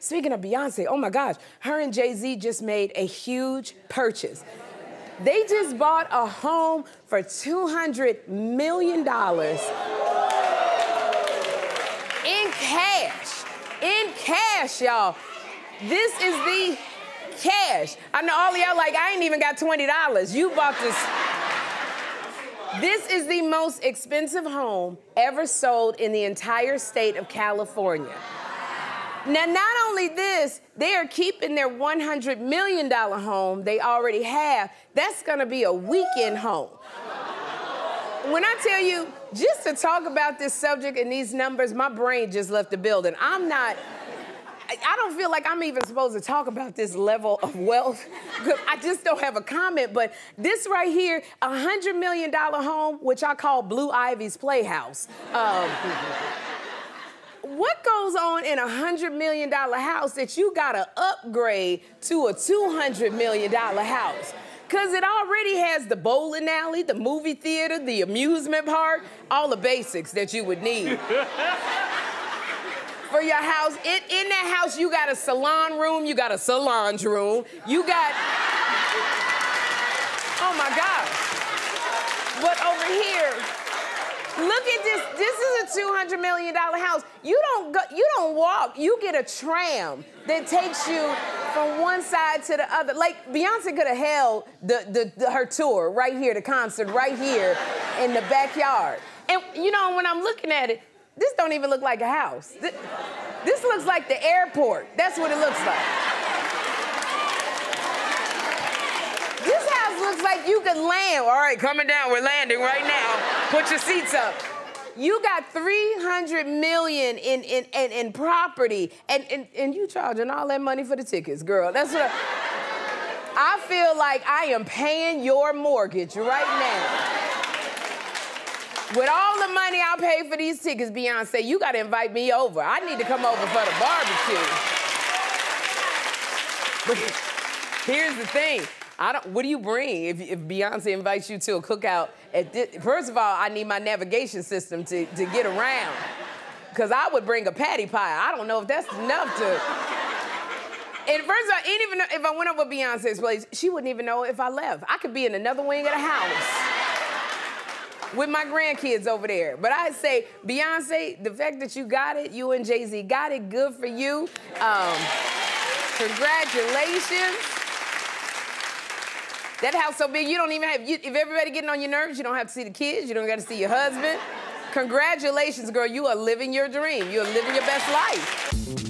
Speaking of Beyonce, oh my gosh, her and Jay Z just made a huge purchase. They just bought a home for $200 million in cash. In cash, y'all. This is the cash. I know all of y'all like, I ain't even got $20. You bought this. This is the most expensive home ever sold in the entire state of California. Now, not only this, they are keeping their $100 million home they already have. That's gonna be a weekend home. When I tell you, just to talk about this subject and these numbers, my brain just left the building. I'm not, I don't feel like I'm even supposed to talk about this level of wealth I just don't have a comment. But this right here, a $100 million home, which I call Blue Ivy's Playhouse. Um, what goes on in a $100 million house that you gotta upgrade to a $200 million house? Because it already has the bowling alley, the movie theater, the amusement park, all the basics that you would need. For your house, in, that house, you got a salon room, you got a salon room, you got. Oh my gosh. But over here, Look at this. This is a two hundred million dollar house. You don't go. You don't walk. You get a tram that takes you from one side to the other. Like Beyonce could have held the, the, the, her tour right here, the concert right here in the backyard. And you know, when I'm looking at it, this don't even look like a house. This, this looks like the airport. That's what it looks like. This house looks like you can land. All right, coming down. We're landing right now. Put your seats up. You got 300 million in, in, in, in property, and, and, and you charging all that money for the tickets, girl. That's what I, I feel like I am paying your mortgage right now. With all the money I pay for these tickets, Beyonce, you gotta invite me over. I need to come over for the barbecue. Here's the thing. I don't. What do you bring if, if Beyonce invites you to a cookout? At first of all, I need my navigation system to, to get around. Cause I would bring a patty pie. I don't know if that's enough to. And first of all, even if I went over Beyonce's place, she wouldn't even know if I left. I could be in another wing of the house with my grandkids over there. But I'd say, Beyonce, the fact that you got it, you and Jay Z got it, good for you. Um, congratulations. That house so big, you don't even have, you, if everybody getting on your nerves, you don't have to see the kids, you don't got to see your husband. Congratulations, girl, you are living your dream. You are living your best life.